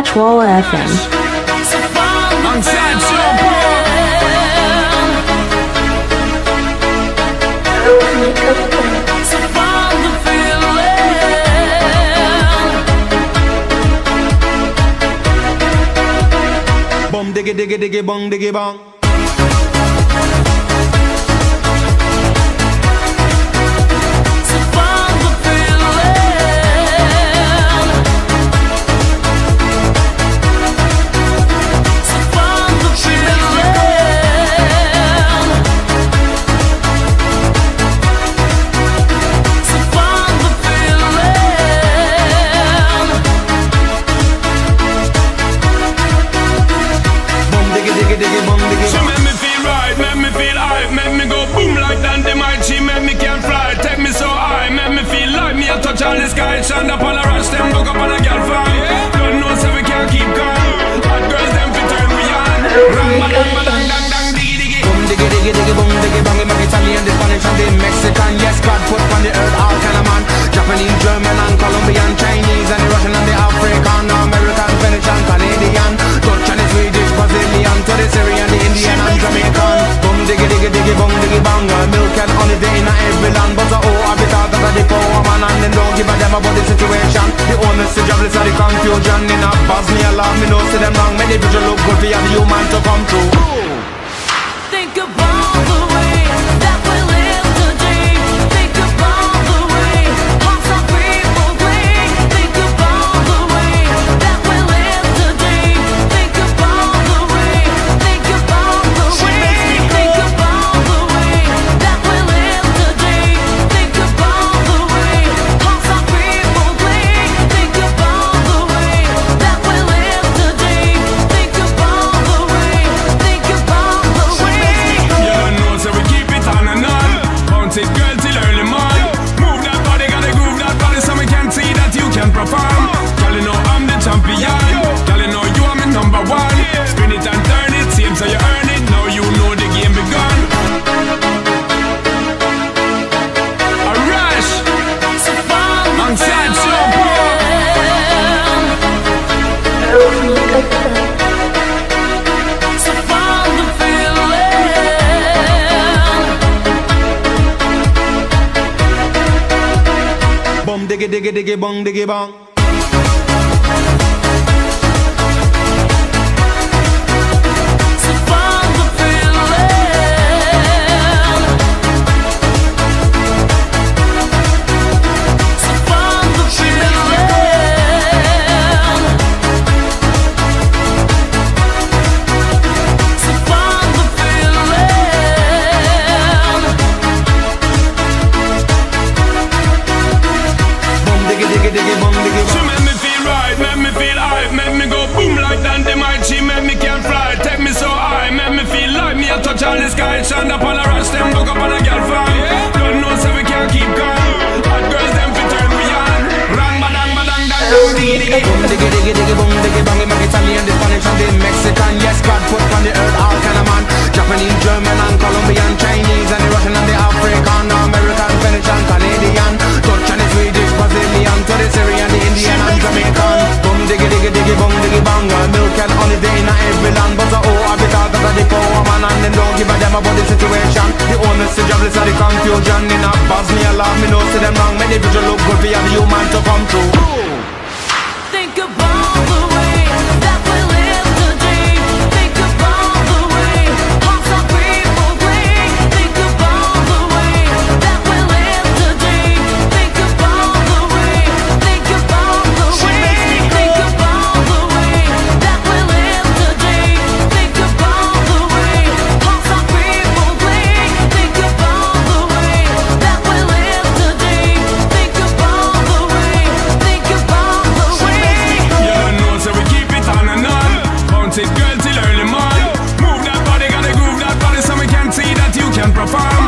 Hajwala FM. Bum diggy diggy diggy bong diggy bong. She make me feel right, make me feel high, make me go boom like dynamite. She make me can't fly, take me so high, make me feel like me a touch all the sky, shine up on the rush, them give a damn about the situation. The owners, the jobless, the confusion In a buzz, me alarm, me know see them wrong. Many people look good for the human to come true. ডেকে ডেকে ডেকে বং ডেকে বং feel high Make me go boom like Dante Mighty Make me can't fly, take me so high Make me feel like me a touch on the sky Stand up on a rush, then buck up on a girl fly Don't know so we can't keep going Hot girls them fi turn me on Rang ba dang ba dang dang dang Boom diggy diggy diggy boom diggy bang Make Italian, the Spanish and the Mexican Yes, God put on the earth situation The owners, the jobless, and the confusion In a Bosnia, love me, know, see them wrong. Many people look good for the human to come through profile.